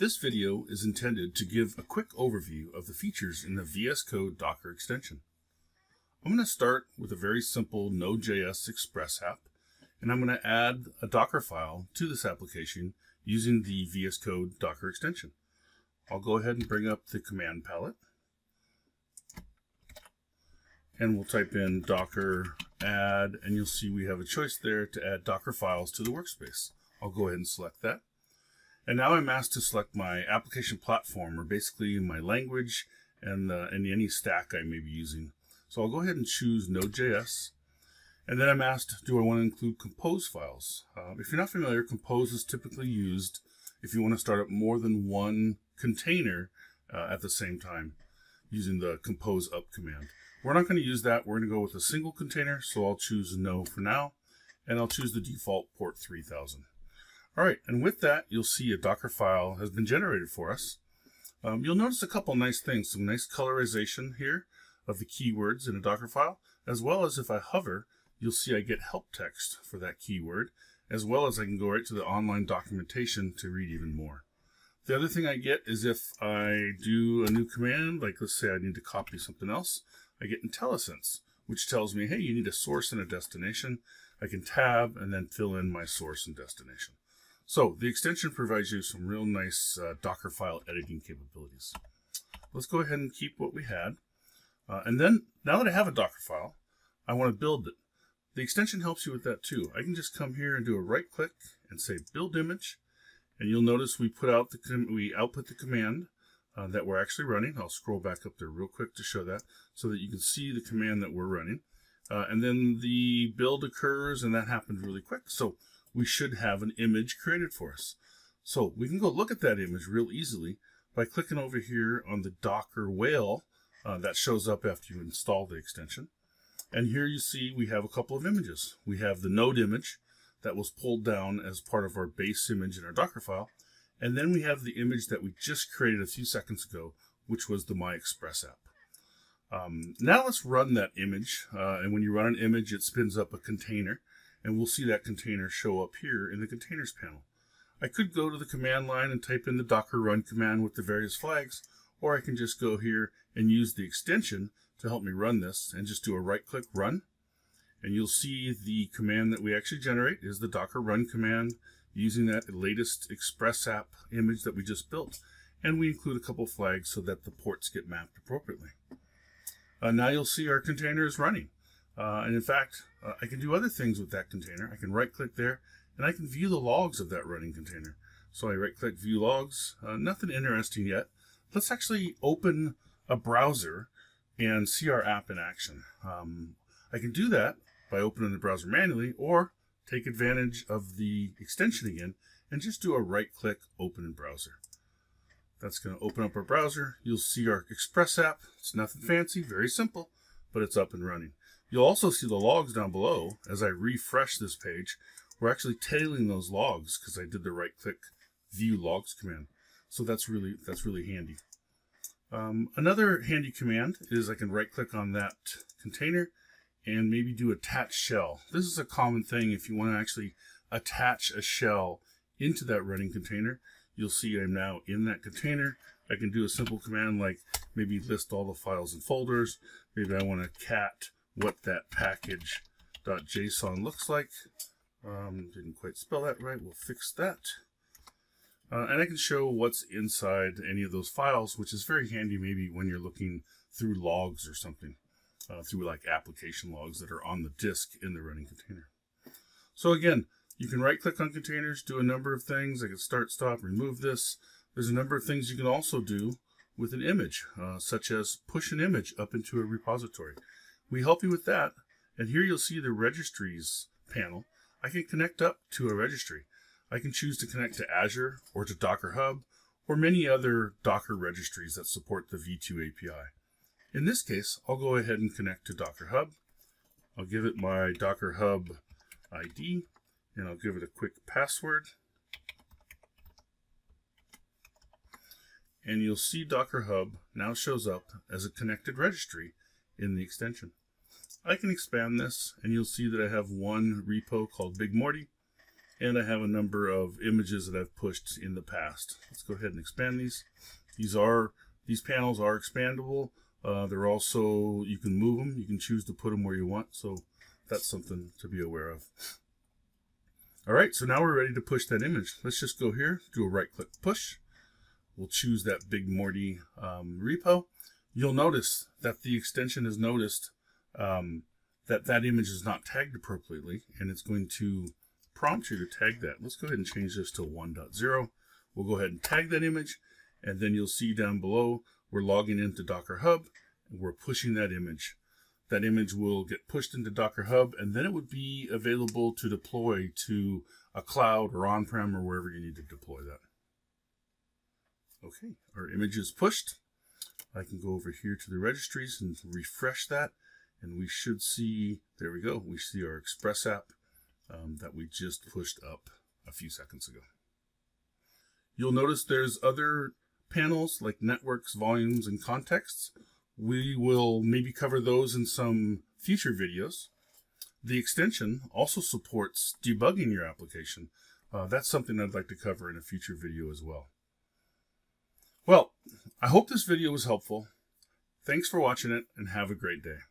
This video is intended to give a quick overview of the features in the VS Code Docker extension. I'm going to start with a very simple Node.js Express app, and I'm going to add a Docker file to this application using the VS Code Docker extension. I'll go ahead and bring up the command palette, and we'll type in docker add, and you'll see we have a choice there to add Docker files to the workspace. I'll go ahead and select that. And now I'm asked to select my application platform, or basically my language and, uh, and any stack I may be using. So I'll go ahead and choose Node.js. And then I'm asked, do I want to include compose files? Uh, if you're not familiar, compose is typically used if you want to start up more than one container uh, at the same time using the compose up command. We're not going to use that. We're going to go with a single container, so I'll choose no for now, and I'll choose the default port 3000. All right, and with that, you'll see a Docker file has been generated for us. Um, you'll notice a couple nice things, some nice colorization here of the keywords in a Docker file, as well as if I hover, you'll see I get help text for that keyword, as well as I can go right to the online documentation to read even more. The other thing I get is if I do a new command, like let's say I need to copy something else, I get IntelliSense, which tells me, hey, you need a source and a destination. I can tab and then fill in my source and destination. So the extension provides you some real nice uh, Docker file editing capabilities. Let's go ahead and keep what we had. Uh, and then, now that I have a Docker file, I want to build it. The extension helps you with that too. I can just come here and do a right click and say build image. And you'll notice we put out the we output the command uh, that we're actually running. I'll scroll back up there real quick to show that so that you can see the command that we're running. Uh, and then the build occurs and that happened really quick. So we should have an image created for us. So we can go look at that image real easily by clicking over here on the Docker whale uh, that shows up after you install the extension. And here you see we have a couple of images. We have the node image that was pulled down as part of our base image in our Docker file. And then we have the image that we just created a few seconds ago, which was the My Express app. Um, now let's run that image. Uh, and when you run an image, it spins up a container and we'll see that container show up here in the containers panel. I could go to the command line and type in the docker run command with the various flags, or I can just go here and use the extension to help me run this and just do a right click run. And you'll see the command that we actually generate is the docker run command using that latest Express app image that we just built. And we include a couple flags so that the ports get mapped appropriately. Uh, now you'll see our container is running. Uh, and in fact, uh, I can do other things with that container. I can right click there and I can view the logs of that running container. So I right click view logs, uh, nothing interesting yet. Let's actually open a browser and see our app in action. Um, I can do that by opening the browser manually or take advantage of the extension again and just do a right click open in browser. That's going to open up our browser. You'll see our Express app. It's nothing fancy, very simple, but it's up and running. You'll also see the logs down below as I refresh this page. We're actually tailing those logs because I did the right click view logs command. So that's really, that's really handy. Um, another handy command is I can right click on that container and maybe do attach shell. This is a common thing if you want to actually attach a shell into that running container. You'll see I'm now in that container. I can do a simple command like maybe list all the files and folders. Maybe I want to cat what that package.json looks like. Um, didn't quite spell that right. We'll fix that. Uh, and I can show what's inside any of those files, which is very handy maybe when you're looking through logs or something, uh, through like application logs that are on the disk in the running container. So again, you can right click on containers, do a number of things. I can start, stop, remove this. There's a number of things you can also do with an image, uh, such as push an image up into a repository. We help you with that. And here you'll see the registries panel. I can connect up to a registry. I can choose to connect to Azure or to Docker Hub or many other Docker registries that support the V2 API. In this case, I'll go ahead and connect to Docker Hub. I'll give it my Docker Hub ID and I'll give it a quick password. And you'll see Docker Hub now shows up as a connected registry in the extension. I can expand this and you'll see that I have one repo called Big Morty. and I have a number of images that I've pushed in the past. Let's go ahead and expand these. These are these panels are expandable. Uh, they're also you can move them. You can choose to put them where you want. So that's something to be aware of. All right, so now we're ready to push that image. Let's just go here, do a right click push. We'll choose that Big Morty um, repo. You'll notice that the extension is noticed um, that that image is not tagged appropriately, and it's going to prompt you to tag that. Let's go ahead and change this to 1.0. We'll go ahead and tag that image, and then you'll see down below, we're logging into Docker Hub, and we're pushing that image that image will get pushed into Docker Hub, and then it would be available to deploy to a cloud or on-prem or wherever you need to deploy that. Okay, our image is pushed. I can go over here to the registries and refresh that, and we should see, there we go, we see our Express app um, that we just pushed up a few seconds ago. You'll notice there's other panels like networks, volumes, and contexts. We will maybe cover those in some future videos. The extension also supports debugging your application. Uh, that's something I'd like to cover in a future video as well. Well, I hope this video was helpful. Thanks for watching it and have a great day.